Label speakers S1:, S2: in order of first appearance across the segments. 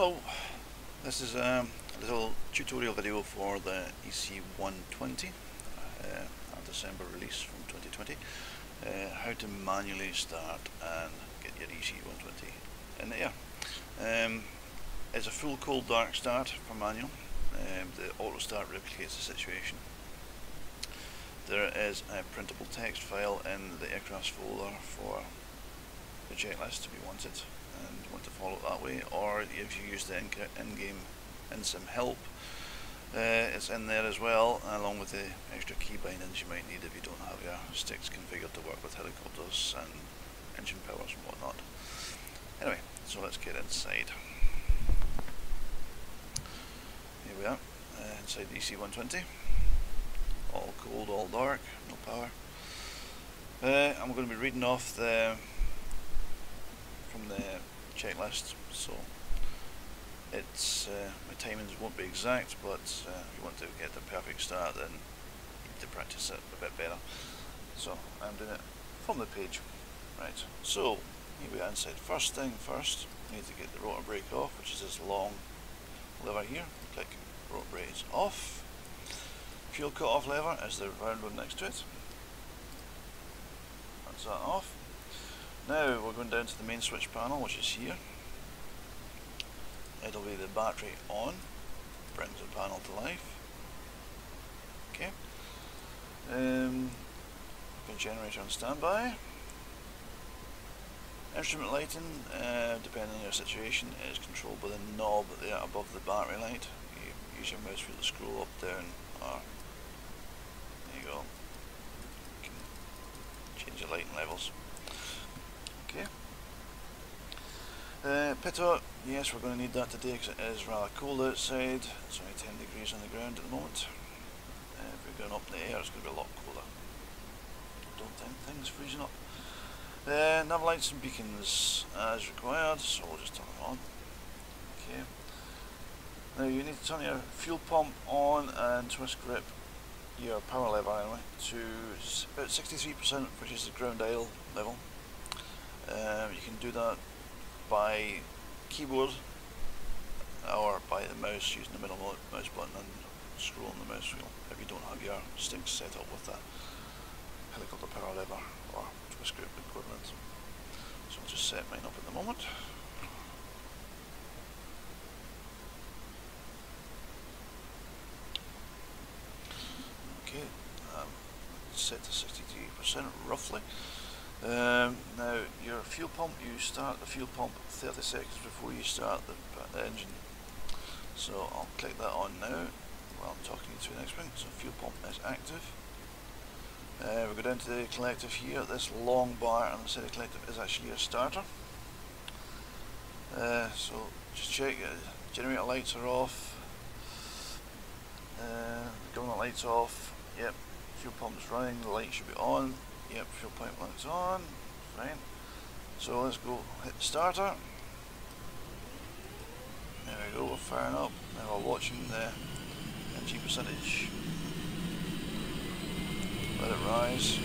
S1: Hello, this is um, a little tutorial video for the EC120, uh, a December release from 2020, uh, how to manually start and get your EC120 in the air. Um, it's a full cold dark start for manual, um, the auto start replicates the situation. There is a printable text file in the aircraft folder for the checklist if you want it and want to follow it that way or if you use the in-game in-sim help uh, it's in there as well along with the extra key bindings you might need if you don't have your sticks configured to work with helicopters and engine powers and whatnot. Anyway, so let's get inside. Here we are, uh, inside the EC120. All cold, all dark, no power. Uh, I'm going to be reading off the from the checklist so it's uh, my timings won't be exact but uh, if you want to get the perfect start then you need to practice it a bit better. So I'm doing it from the page. Right so here we are inside. First thing first you need to get the rotor brake off which is this long lever here. Click rotor brake off. Fuel cut off lever is the round one next to it. That's that off now we're going down to the main switch panel which is here. It'll be the battery on, brings the panel to life. Okay. Um, generator on standby. Instrument lighting, uh, depending on your situation, is controlled by the knob there above the battery light. You use your mouse wheel to scroll up, down, or there you go. You can change the lighting levels. Okay. Yes we're going to need that today because it is rather cold outside. It's only 10 degrees on the ground at the moment. Uh, if we're going up in the air it's going to be a lot colder. Don't think things freezing up. Uh, nav lights and beacons as required, so we'll just turn them on. Okay. Now you need to turn your fuel pump on and twist grip your power lever anyway to about 63% which is the ground idle level. Um, you can do that by keyboard or by the mouse using the middle mouse button and scrolling the mouse wheel if you don't have your sticks set up with the helicopter power lever or twist grip equivalent. So I'll just set mine up at the moment. Okay, um, set to 63% roughly. Um, now your fuel pump, you start the fuel pump 30 seconds before you start the, the engine. So I'll click that on now while I'm talking you the next one. So fuel pump is active. Uh, we go down to the collective here. This long bar on the the collective is actually a starter. Uh, so just check uh, generator lights are off. Uh, government lights off. Yep, fuel pump is running. The light should be on. Yep, fuel pipe lights on. Fine. So let's go hit starter. There we go, we're firing up. Now we're watching the engine percentage. Let it rise.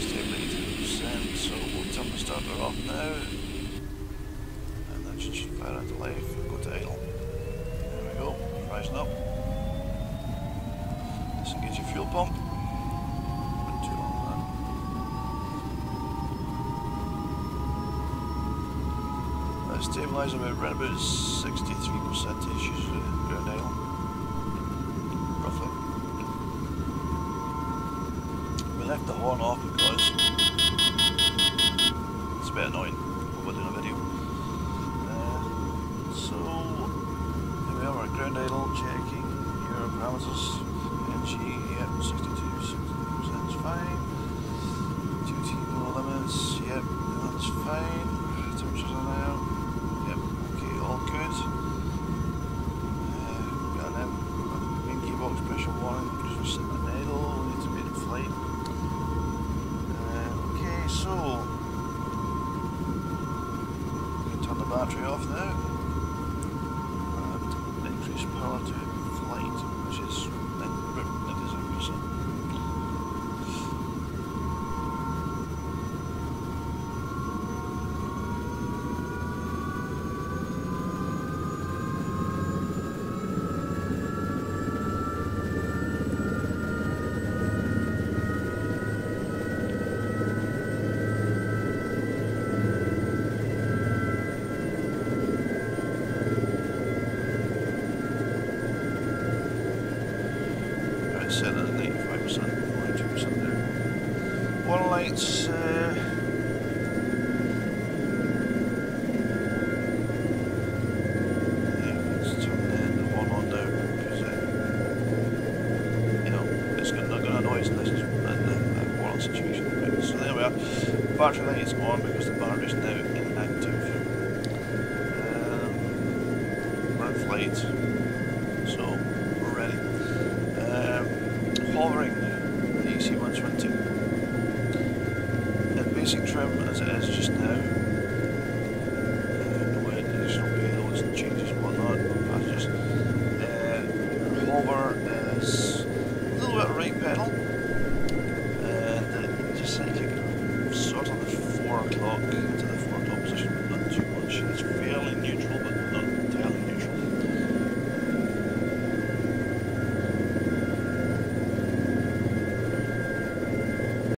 S1: Stable 80%, so we'll turn the starter off now should fire into life, go to idle. There we go, rising up. Disengage your fuel pump. that. Uh, stabilise about around about 63% usually ground idle. Roughly. We left the horn off because it's a bit annoying when we're doing a video. ground idle, checking your parameters. NG, yep, 62, 60% is fine. Duty no limits, yep, that's fine. Temperatures are now, yep, okay, all good. Uh, got them, main gearbox pressure warning because we're sitting in idle, we need to be in flight. Uh, okay, so, we can turn the battery off now power to flight, which is 97%. lights. Uh, yeah, let's turn the, the one on now because uh, you know it's gonna, not going to noise in this in the, the world situation. Right, so there we are. Battery light is on because